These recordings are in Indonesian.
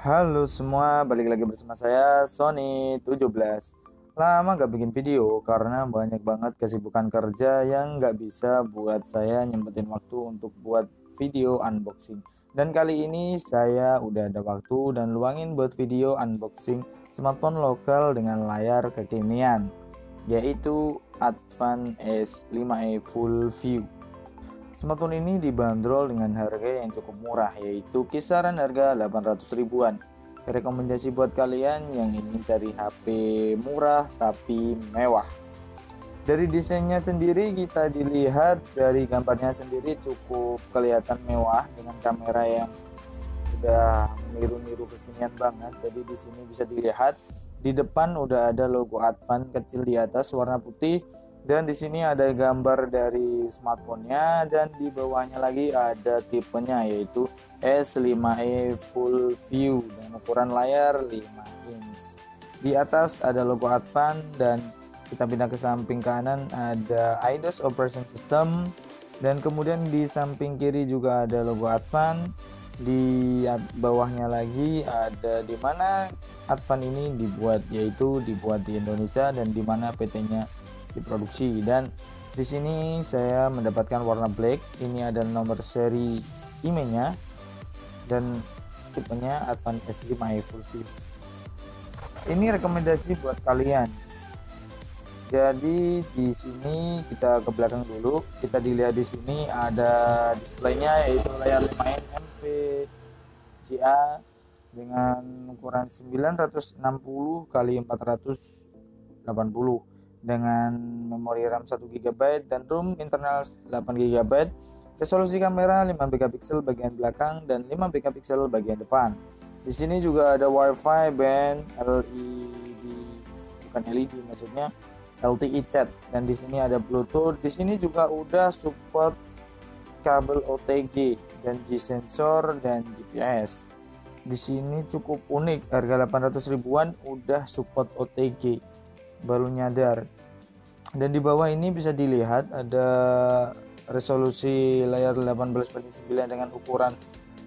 Halo semua, balik lagi bersama saya Sony 17 Lama gak bikin video karena banyak banget kesibukan kerja yang gak bisa buat saya nyempetin waktu untuk buat video unboxing. Dan kali ini saya udah ada waktu dan luangin buat video unboxing smartphone lokal dengan layar kekinian Yaitu Advan S5e Full View Smartphone ini dibanderol dengan harga yang cukup murah yaitu kisaran harga 800 ribuan. Rekomendasi buat kalian yang ingin cari HP murah tapi mewah. Dari desainnya sendiri kita dilihat dari gambarnya sendiri cukup kelihatan mewah dengan kamera yang udah niru-niru kekinian banget. Jadi di sini bisa dilihat di depan udah ada logo Advan kecil di atas warna putih dan di sini ada gambar dari smartphone-nya dan di bawahnya lagi ada tipenya yaitu S5e Full View dengan ukuran layar 5 inch. Di atas ada logo Advan dan kita pindah ke samping kanan ada IDOS Operation System dan kemudian di samping kiri juga ada logo Advan di bawahnya lagi ada di mana Advan ini dibuat yaitu dibuat di Indonesia dan di mana PT-nya diproduksi. Dan di sini saya mendapatkan warna black. Ini adalah nomor seri emailnya dan tipenya Advan S5 Full View. Ini rekomendasi buat kalian. Jadi di sini kita ke belakang dulu. Kita dilihat di sini ada displaynya yaitu layar 5 in MP GA dengan ukuran 960 kali 480 dengan memori RAM 1 GB dan room internal 8 GB, resolusi kamera 5 megapiksel bagian belakang dan 5 megapiksel bagian depan. Di sini juga ada WiFi band LED bukan LED maksudnya LTE chat dan di sini ada Bluetooth. Di sini juga udah support kabel OTG dan G sensor dan GPS. Di sini cukup unik, harga 800 ribuan udah support OTG baru nyadar. Dan di bawah ini bisa dilihat ada resolusi layar 18 banding 9 dengan ukuran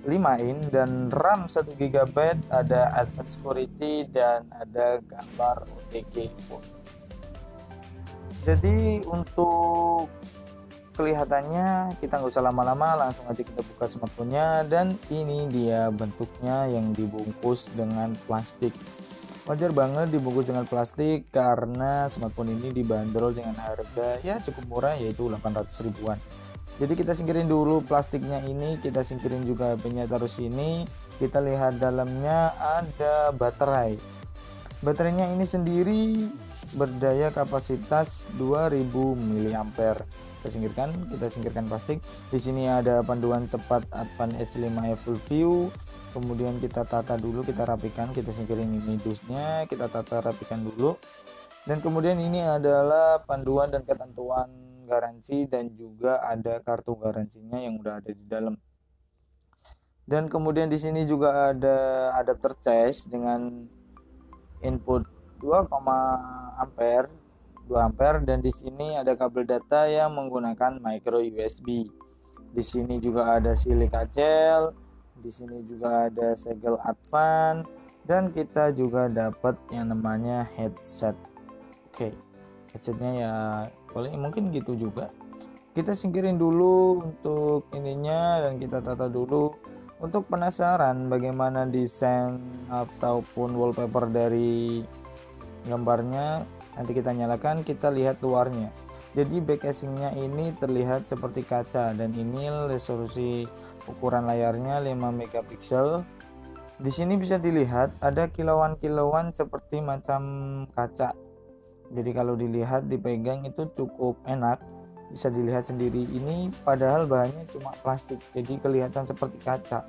5 in dan RAM 1 GB ada advanced security dan ada gambar OTG jadi untuk kelihatannya kita nggak usah lama-lama langsung aja kita buka smartphone-nya. Dan ini dia bentuknya yang dibungkus dengan plastik Wajar banget dibungkus dengan plastik karena smartphone ini dibanderol dengan harga ya cukup murah yaitu 800 ribuan. Jadi kita singkirin dulu plastiknya ini, kita singkirin juga HP-nya taruh sini. Kita lihat dalamnya ada baterai. Baterainya ini sendiri berdaya kapasitas 2000 mAh. Kita singkirkan, kita singkirkan plastik. Di sini ada panduan cepat Advan S5 Full View kemudian kita tata dulu kita rapikan kita singkirin ini dusnya kita tata rapikan dulu. Dan kemudian ini adalah panduan dan ketentuan garansi dan juga ada kartu garansinya yang udah ada di dalam. Dan kemudian di sini juga ada adapter charge dengan input 2, ampere 2 ampere. Dan di sini ada kabel data yang menggunakan micro USB di sini juga ada silika gel di sini juga ada segel Advan dan kita juga dapat yang namanya headset. Oke headsetnya ya boleh mungkin gitu juga. Kita singkirin dulu untuk ininya dan kita tata dulu untuk penasaran bagaimana desain ataupun wallpaper dari gambarnya. Nanti kita nyalakan kita lihat luarnya. Jadi back casingnya ini terlihat seperti kaca dan ini resolusi ukuran layarnya 5 megapiksel. Di sini bisa dilihat ada kilauan-kilauan seperti macam kaca. Jadi kalau dilihat dipegang itu cukup enak. Bisa dilihat sendiri. Ini padahal bahannya cuma plastik jadi kelihatan seperti kaca.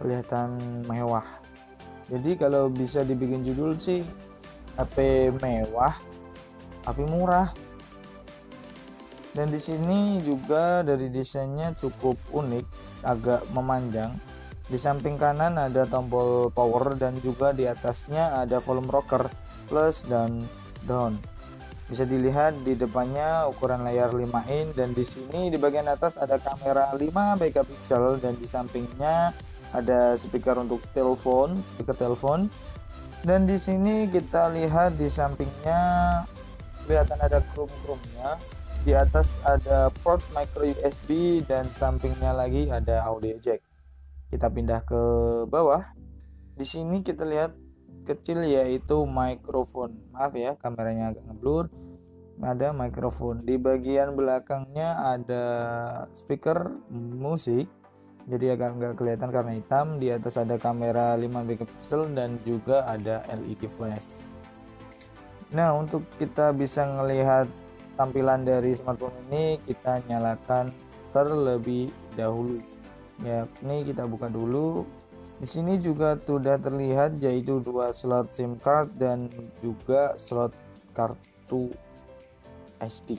Kelihatan mewah. Jadi kalau bisa dibikin judul sih HP mewah tapi murah dan di sini juga dari desainnya cukup unik agak memanjang di samping kanan ada tombol power dan juga di atasnya ada volume rocker plus dan down bisa dilihat di depannya ukuran layar 5 in dan di sini di bagian atas ada kamera 5 megapiksel dan di sampingnya ada speaker untuk telepon, speaker telepon. Dan di sini kita lihat di sampingnya kelihatan ada chrome-chrome-nya. Di atas ada port micro USB dan sampingnya lagi ada audio jack. Kita pindah ke bawah. Di sini kita lihat kecil yaitu mikrofon maaf ya kameranya agak ngeblur. Ada mikrofon di bagian belakangnya ada speaker musik. Jadi agak nggak kelihatan karena hitam. Di atas ada kamera 5 megapiksel dan juga ada LED flash. Nah untuk kita bisa melihat tampilan dari smartphone ini kita nyalakan terlebih dahulu ya ini kita buka dulu di sini juga sudah terlihat yaitu dua slot SIM card dan juga slot kartu SD.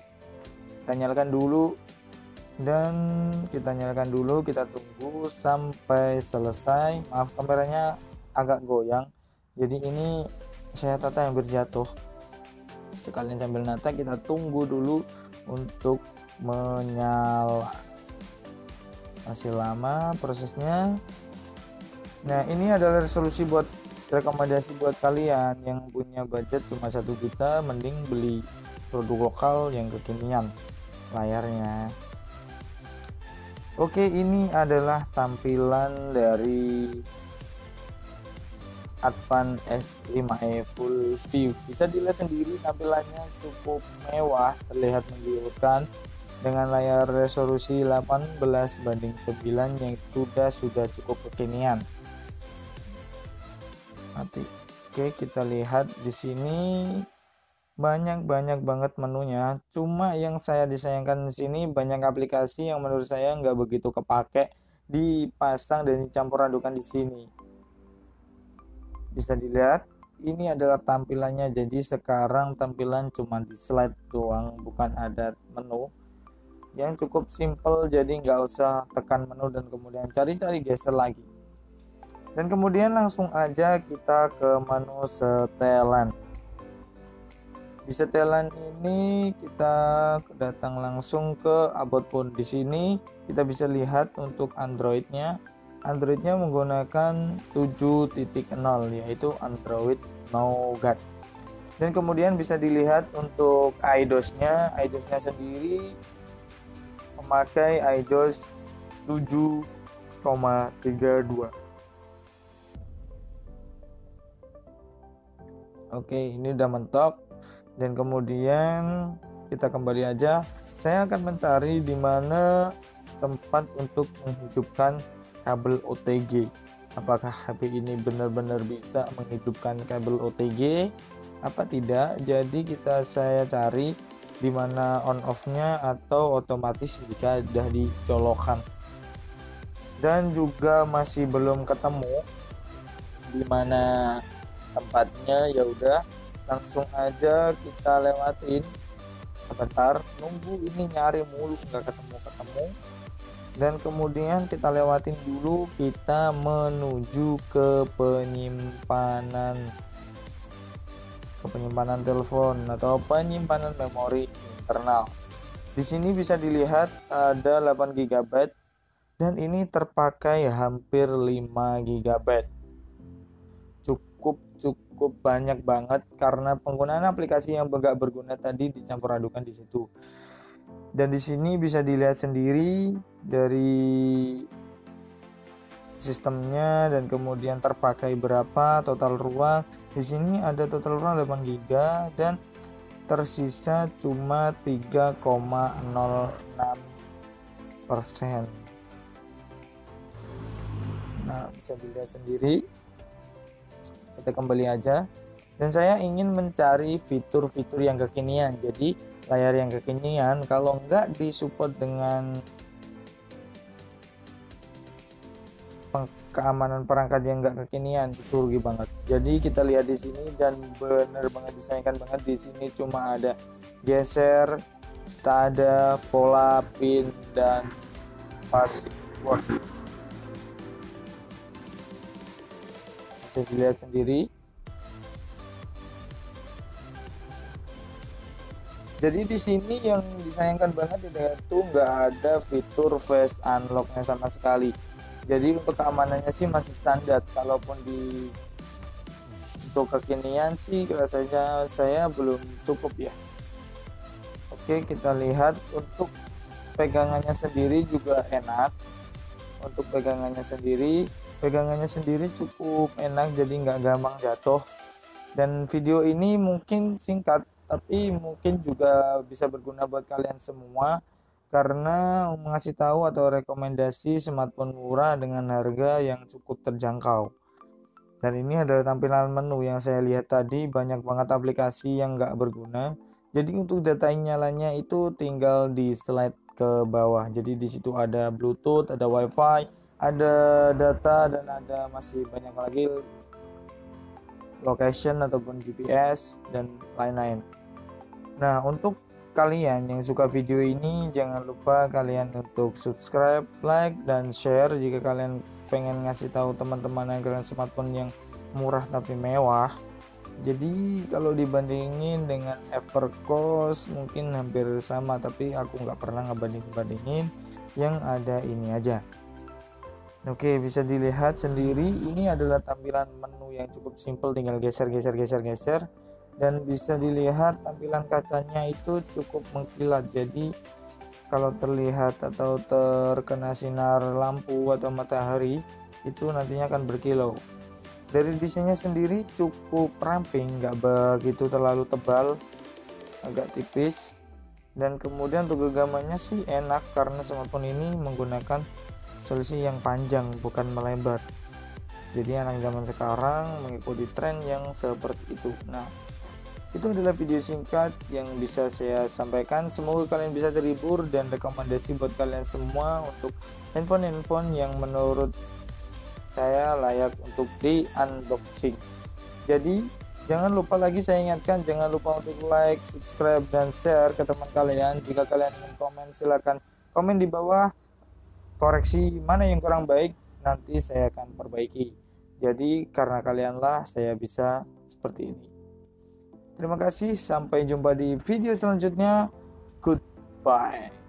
Kita nyalakan dulu dan kita nyalakan dulu, kita tunggu sampai selesai. Maaf kameranya agak goyang. Jadi ini saya tata yang berjatuh. Sekalian sambil nata kita tunggu dulu untuk menyala. Masih lama prosesnya. Nah ini adalah resolusi buat rekomendasi buat kalian yang punya budget cuma satu juta mending beli produk lokal yang kekinian layarnya Oke ini adalah tampilan dari Advan S5e Full View. Bisa dilihat sendiri tampilannya cukup mewah terlihat menggiurkan. Dengan layar resolusi 18 banding 9 yang sudah sudah cukup kekinian. Mati. Oke kita lihat di sini. Banyak-banyak banget menunya. Cuma yang saya disayangkan di sini banyak aplikasi yang menurut saya nggak begitu kepake dipasang dan dicampur adukan di sini bisa dilihat ini adalah tampilannya. Jadi sekarang tampilan cuma di slide doang bukan ada menu. Yang cukup simple jadi nggak usah tekan menu dan kemudian cari-cari geser lagi. Dan kemudian langsung aja kita ke menu setelan. Di setelan ini kita datang langsung ke about phone di sini. Kita bisa lihat untuk androidnya androidnya menggunakan 7.0 yaitu android nougat. Dan kemudian bisa dilihat untuk iDOS-nya iDOS-nya sendiri memakai iDOS 7,32 Oke, ini udah mentok. Dan kemudian kita kembali aja. Saya akan mencari di mana tempat untuk menghidupkan kabel OTG. Apakah HP ini benar-benar bisa menghidupkan kabel OTG? Apa tidak? Jadi kita saya cari di mana on off-nya atau otomatis jika sudah dicolokkan. Dan juga masih belum ketemu di mana tempatnya ya udah langsung aja kita lewatin sebentar nunggu ini nyari mulu nggak ketemu ketemu dan kemudian kita lewatin dulu kita menuju ke penyimpanan. Ke penyimpanan telepon atau penyimpanan memori internal. Di sini bisa dilihat ada 8 GB dan ini terpakai hampir 5 GB cukup cukup banyak banget karena penggunaan aplikasi yang enggak berguna tadi dicampur adukan di situ. Dan di sini bisa dilihat sendiri dari sistemnya dan kemudian terpakai berapa total ruang. Di sini ada total ruang 8 GB dan tersisa cuma 3,06 persen. Nah, bisa dilihat sendiri kita kembali aja dan saya ingin mencari fitur-fitur yang kekinian. Jadi layar yang kekinian kalau enggak disupport dengan keamanan perangkat yang enggak kekinian. Itu rugi banget. Jadi kita lihat di sini dan bener banget disayangkan banget. Di sini cuma ada geser tak ada pola pin dan password. Bisa dilihat sendiri jadi di sini yang disayangkan banget itu nggak ada fitur face unlocknya sama sekali. Jadi untuk keamanannya sih masih standar. Kalaupun di untuk kekinian sih rasanya saya belum cukup ya. Oke kita lihat. Untuk pegangannya sendiri juga enak. Untuk pegangannya sendiri pegangannya sendiri cukup enak jadi nggak gampang jatuh. Dan video ini mungkin singkat tapi mungkin juga bisa berguna buat kalian semua karena mengasih tahu atau rekomendasi smartphone murah dengan harga yang cukup terjangkau. Dan ini adalah tampilan menu yang saya lihat tadi banyak banget aplikasi yang nggak berguna. Jadi untuk data nyalanya itu tinggal di slide ke bawah. Jadi di situ ada Bluetooth, ada WiFi, ada data dan ada masih banyak lagi location ataupun GPS dan lain-lain. Nah, untuk kalian yang suka video ini jangan lupa kalian untuk subscribe, like dan share jika kalian pengen ngasih tahu teman-teman yang kalian smartphone yang murah tapi mewah. Jadi kalau dibandingin dengan Evercost mungkin hampir sama tapi aku nggak pernah ngebanding-bandingin yang ada ini aja. Oke, bisa dilihat sendiri ini adalah tampilan menu yang cukup simple tinggal geser geser geser geser dan bisa dilihat tampilan kacanya itu cukup mengkilat. Jadi kalau terlihat atau terkena sinar lampu atau matahari itu nantinya akan berkilau. Dari desainnya sendiri cukup ramping, nggak begitu terlalu tebal, agak tipis. Dan kemudian untuk genggamannya sih enak karena smartphone ini menggunakan solusi yang panjang bukan melebar jadi anak zaman sekarang mengikuti tren yang seperti itu. Nah itu adalah video singkat yang bisa saya sampaikan. Semoga kalian bisa terhibur dan rekomendasi buat kalian semua untuk handphone-handphone yang menurut saya layak untuk di unboxing jadi jangan lupa lagi saya ingatkan jangan lupa untuk like subscribe dan share ke teman kalian. Jika kalian ingin komen silahkan komen di bawah. Koreksi mana yang kurang baik nanti saya akan perbaiki jadi karena kalianlah saya bisa seperti ini. Terima kasih sampai jumpa di video selanjutnya. Goodbye